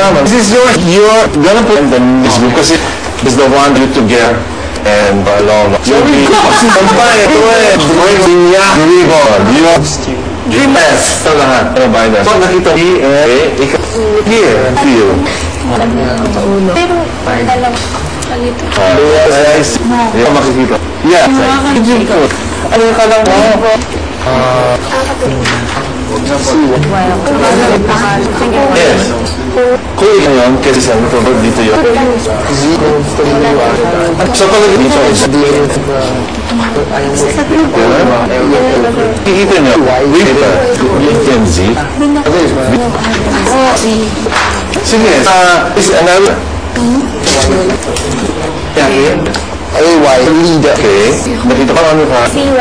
naman. This is your, you're gonna put in the Facebook kasi is the one you together and along. You'll be, Sampay, ito eh. Bring niya. Ribbon. You have Dreamers. Ito lahat. Ano ba yun? So, nakita ni, eh, ikaw, here, feel. Pero, dalawa. Kalito. Yes. Ikaw makikita. Yeah. Ano yung kalang mo? Yes. Kung ikaw yun, kasi sa ano, tawag dito yun. So, pag dito, kikita nyo, Rita, and Z. Sige, uh, is another. Yeah. AY, leader. Okay. Nakita ko ano ka? C, You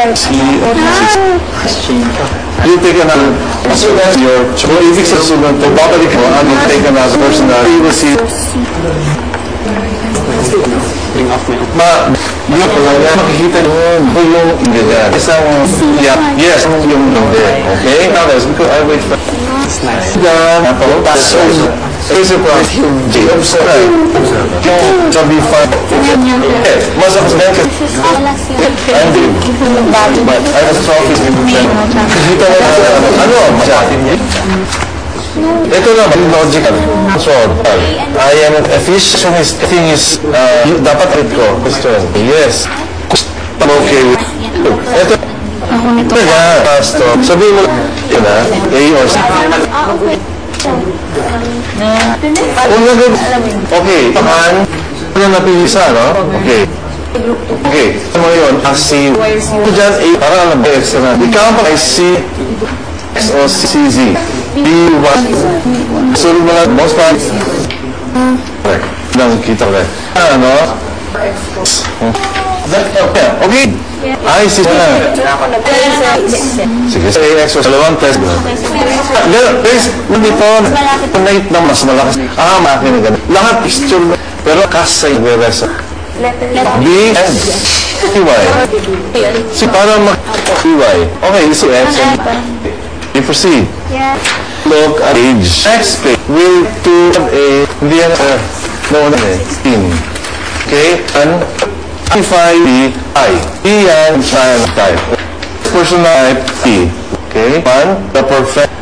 take another, as soon as your, kung ibig sa sunod, kung babalik mo, and you take another person na, you will see, Bring off my ma, yung kaya makikita yun, kung yung hindi yan. Isang, yeah, yes, yung hindi. Okay? Now, let's, because I wait for, nice. yan, tapos, is a problem. G, observe. Yung sabi fa, eh, mas ako sa kasi, I'm the, but I was in the Kita mo na, ano, masyadin niya. Ito lang, logical. So, I am a fish. So, his thing is, uh, dapat read ko. Question. Yes. Okay with Ito. Talaga, pastor. Sabihin mo, yun na, A or C. Kung nag Okay, pakan, ano napili isa, no? Okay. Okay, ano yun? Ang C. Ito dyan, A, para alam ba, X na. Ikaw pa ay C, X o CZ. B, what? Sunod mo lang, most part. Correct. Nang kita ko rin. Ano? Okay. Okay. Ay, sige na. Sige, sa AX o dalawang test. Ganun, guys, nandito, tonight na mas malakas. Ah, makin na ganun. Lahat picture mo. Pero kasa yung resa. B and CY. Si para mag CY. Okay, so X and you proceed. Yeah. Look at age. Next page. Will to have a, hindi yan, uh, no, no, eh, team. Okay, and the I. E and type. Personal type T. Okay, one, the perfect